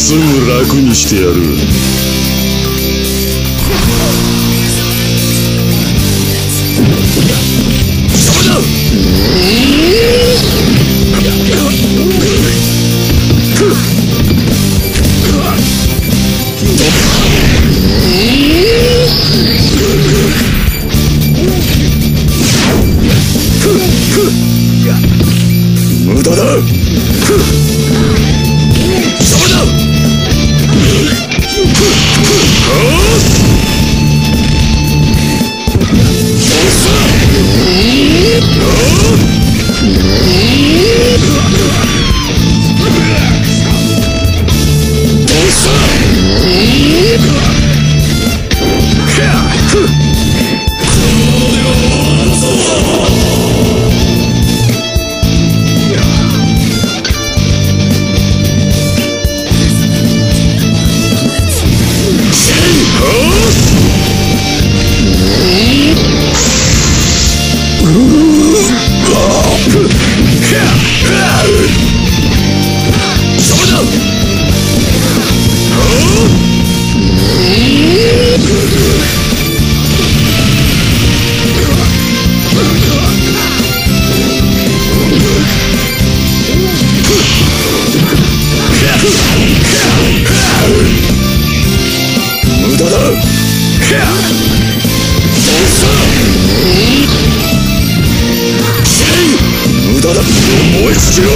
すぐ楽にしてやる。無駄だ。邪魔だ燃え尽きろ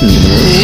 Hmm.